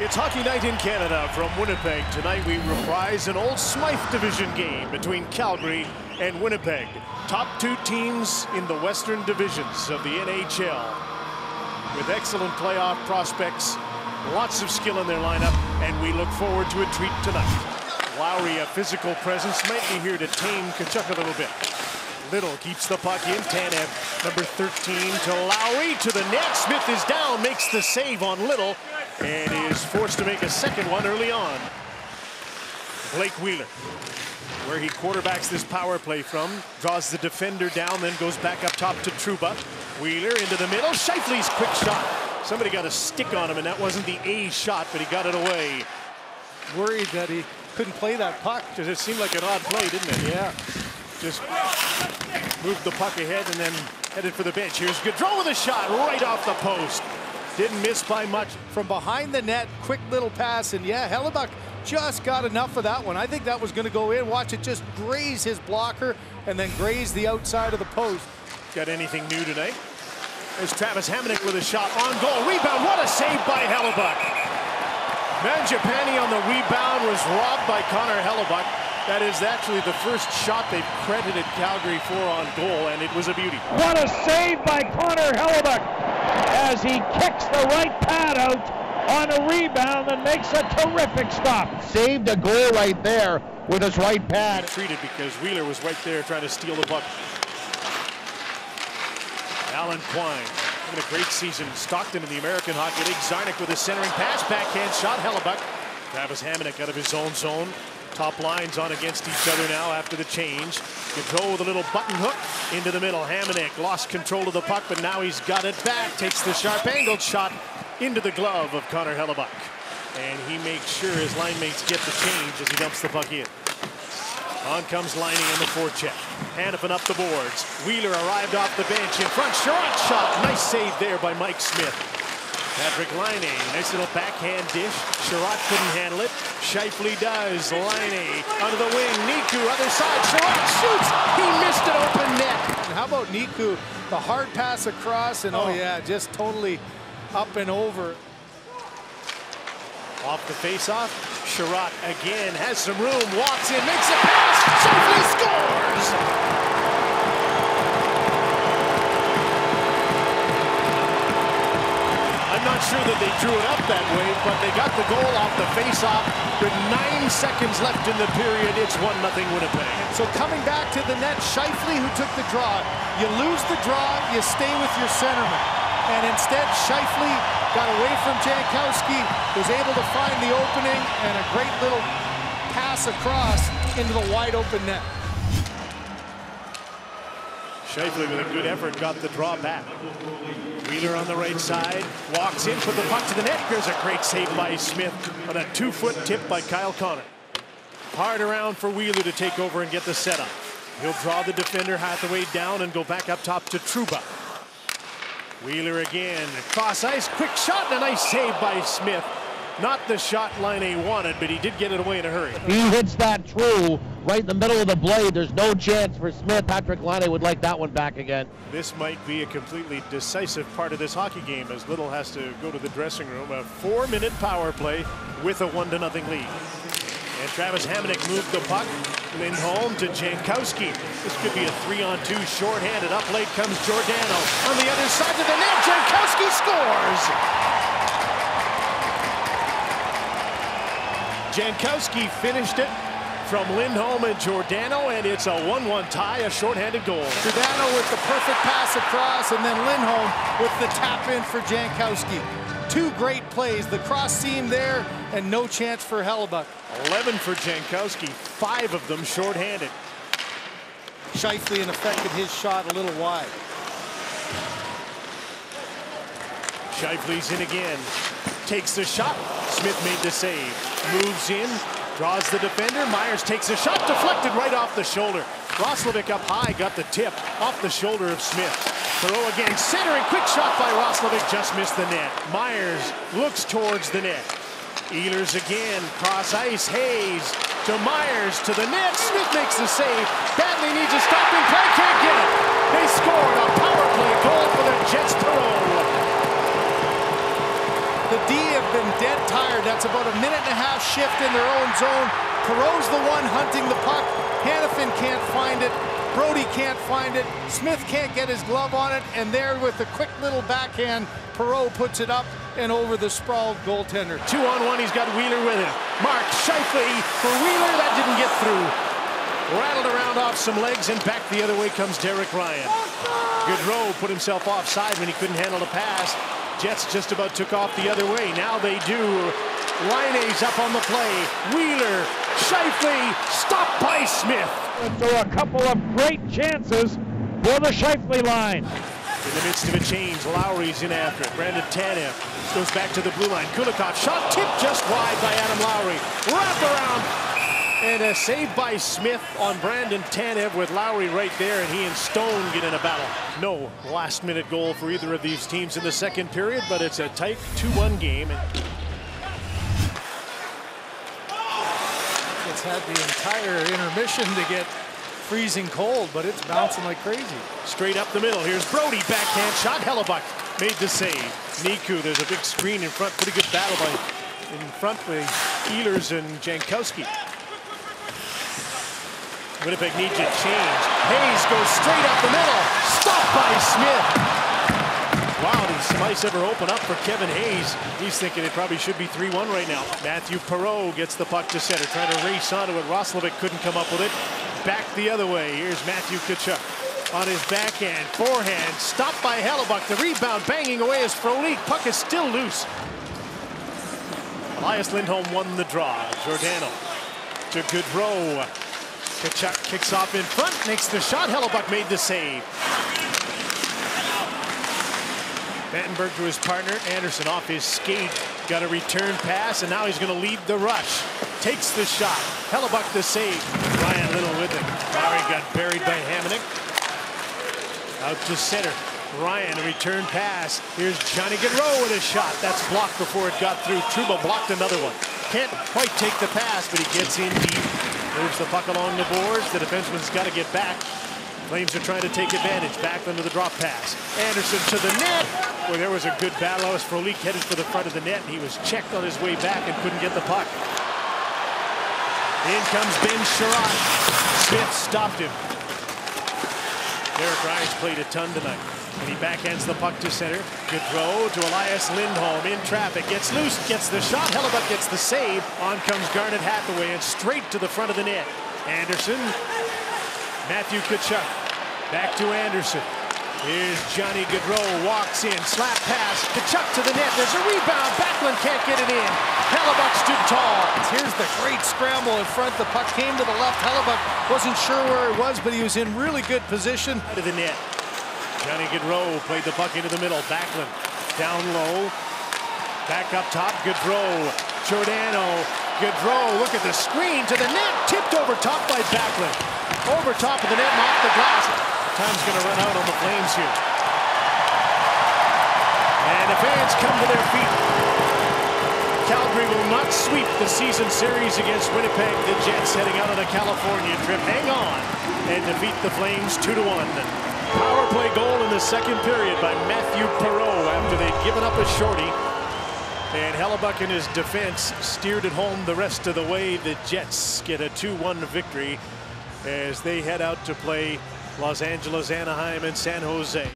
It's Hockey Night in Canada from Winnipeg. Tonight we reprise an old Smythe Division game between Calgary and Winnipeg. Top two teams in the Western divisions of the NHL. With excellent playoff prospects, lots of skill in their lineup, and we look forward to a treat tonight. Lowry, a physical presence, might be here to tame Tkachuk a little bit. Little keeps the puck in. Tanev, number 13 to Lowry to the net. Smith is down, makes the save on Little and is forced to make a second one early on. Blake Wheeler, where he quarterbacks this power play from, draws the defender down, then goes back up top to Trouba. Wheeler into the middle, Scheifele's quick shot. Somebody got a stick on him, and that wasn't the A shot, but he got it away. Worried that he couldn't play that puck. Because it seemed like an odd play, didn't it? Yeah. Just moved the puck ahead and then headed for the bench. Here's Gaudreau with a shot right off the post. Didn't miss by much. From behind the net, quick little pass, and yeah, Hellebuyck just got enough of that one. I think that was going to go in. Watch it just graze his blocker and then graze the outside of the post. Got anything new today? There's Travis Hamonic with a shot on goal. Rebound, what a save by Hellebuyck. Mangiapane on the rebound was robbed by Connor Hellebuyck. That is actually the first shot they've credited Calgary for on goal, and it was a beauty. What a save by Connor Hellebuyck as he kicks the right pad out on a rebound and makes a terrific stop. Saved a goal right there with his right pad. Treated because Wheeler was right there trying to steal the puck. Alan Quine having a great season. Stockton in the American Hockey League. Czarnik with a centering pass. Backhand shot. Hellebuyck. Travis Hamonic out of his own zone. Top lines on against each other now after the change. Control with a little button hook into the middle. Hamonic lost control of the puck, but now he's got it back. Takes the sharp angled shot into the glove of Connor Hellebuyck. And he makes sure his line mates get the change as he dumps the puck in. On comes Laine in the forecheck. Hanifin up the boards. Wheeler arrived off the bench in front. Shot shot. Nice save there by Mike Smith. Patrik Laine, nice little backhand dish. Chiarot couldn't handle it. Scheifele does. Laine under the wing. Niku other side. Chiarot shoots. He missed an open net. And how about Niku? The hard pass across, and oh, oh yeah, just totally up and over. Off the face-off, Chiarot again has some room, walks in, makes a pass, Scheifele scores! not sure that they drew it up that way, but they got the goal off the face-off with nine seconds left in the period. It's 1-0 Winnipeg. So coming back to the net, Scheifele who took the draw. You lose the draw, you stay with your centerman. And instead, Scheifele got away from Jankowski, was able to find the opening, and a great little pass across into the wide open net. Scheifele with a good effort got the draw back. Wheeler on the right side, walks in, put the puck to the net. There's a great save by Smith on a two-foot tip by Kyle Connor. Hard around for Wheeler to take over and get the setup. He'll draw the defender Hathaway down and go back up top to Trouba. Wheeler again, cross ice, quick shot, and a nice save by Smith. Not the shot Laine wanted, but he did get it away in a hurry. He hits that true right in the middle of the blade. There's no chance for Smith. Patrik Laine would like that one back again. This might be a completely decisive part of this hockey game as Little has to go to the dressing room. A four-minute power play with a one-to-nothing lead. And Travis Hamonic moved the puck. Lindholm to Jankowski. This could be a three-on-two shorthanded. Up late comes Giordano. On the other side of the net, Jankowski scores! Jankowski finished it from Lindholm and Giordano, and it's a 1-1 tie, a shorthanded goal. Giordano with the perfect pass across, and then Lindholm with the tap in for Jankowski. Two great plays, the cross seam there, and no chance for Hellebuyck. 11 for Jankowski, five of them shorthanded. Scheifele, in effect, his shot a little wide. Scheifele's in again. Takes the shot. Smith made the save. Moves in. Draws the defender. Myers takes a shot. Deflected right off the shoulder. Roslovic up high. Got the tip off the shoulder of Smith. Throw again. Centering. Quick shot by Roslovic. Just missed the net. Myers looks towards the net. Ehlers again. Cross ice. Hayes to Myers to the net. Smith makes the save. Badly needs a stopping play. Can't get it. They scored a power play goal for the Jets. The D have been dead tired. That's about a minute and a half shift in their own zone. Perreault's the one hunting the puck. Hanifin can't find it. Brodie can't find it. Smith can't get his glove on it. And there with a quick little backhand, Perreault puts it up and over the sprawled goaltender. Two on one, he's got Wheeler with him. Mark Scheifele for Wheeler, that didn't get through. Rattled around off some legs and back the other way comes Derek Ryan. Gaudreau put himself offside when he couldn't handle the pass. Jets just about took off the other way. Now they do. Laine's up on the play. Wheeler, Scheifele, stopped by Smith. So a couple of great chances for the Scheifele line. In the midst of a change, Lowry's in after it. Brandon Tanev goes back to the blue line. Kulikov shot tipped just wide by Adam Lowry. Wrap around. And a save by Smith on Brandon Tanev with Lowry right there, and he and Stone get in a battle. No last minute goal for either of these teams in the second period, but it's a tight 2-1 game. It's had the entire intermission to get freezing cold, but it's bouncing like crazy. Straight up the middle. Here's Brodie, Backhand shot. Hellebuyck made the save. Niku, there's a big screen in front. Pretty good battle by in front with Ehlers and Jankowski. Winnipeg needs a change. Hayes goes straight up the middle. Stopped by Smith. Wow, did some ever open up for Kevin Hayes? He's thinking it probably should be 3-1 right now. Matthew Perreault gets the puck to center, trying to race onto it. Roslovic couldn't come up with it. Back the other way. Here's Matthew Tkachuk on his backhand, forehand, stopped by Hellebuyck. The rebound banging away as Frolik. Puck is still loose. Elias Lindholm won the draw. Giordano to Gaudreau. Tkachuk kicks off in front, makes the shot. Hellebuyck made the save. Battenberg to his partner. Andersson off his skate. Got a return pass, and now he's going to lead the rush. Takes the shot. Hellebuyck the save. Ryan Little with it. Lowry got buried by Hamonic. Out to center. Ryan, a return pass. Here's Johnny Gaudreau with a shot. That's blocked before it got through. Trouba blocked another one. Can't quite take the pass, but he gets in deep. Moves the puck along the boards. The defenseman's got to get back. Flames are trying to take advantage. Back under the drop pass. Andersson to the net. Boy, there was a good battle as Frolik headed for the front of the net. He was checked on his way back and couldn't get the puck. In comes Ben Chiarot. Smith stopped him. Derek Ryan's played a ton tonight. And he backhands the puck to center. Good throw to Elias Lindholm in traffic. Gets loose, gets the shot. Hellebuyck gets the save. On comes Garnet Hathaway and straight to the front of the net. Andersson Matthew Tkachuk back to Andersson. Here's Johnny Gaudreau, walks in, slap pass, Tkachuk to the net, there's a rebound, Backlund can't get it in. Hellebuyck stood tall. Here's the great scramble in front, the puck came to the left, Hellebuyck wasn't sure where it was, but he was in really good position. To the net. Johnny Gaudreau played the puck into the middle, Backlund down low, back up top, Gaudreau, Giordano, Gaudreau, look at the screen to the net, tipped over top by Backlund over top of the net and off the glass. Time's going to run out on the Flames here. And the fans come to their feet. Calgary will not sweep the season series against Winnipeg. The Jets heading out on a California trip. Hang on and defeat the Flames 2 to 1. Power play goal in the second period by Matthew Perreault after they'd given up a shorty. And Hellebuyck in his defense steered it home the rest of the way. The Jets get a 2-1 victory as they head out to play Los Angeles, Anaheim, and San Jose.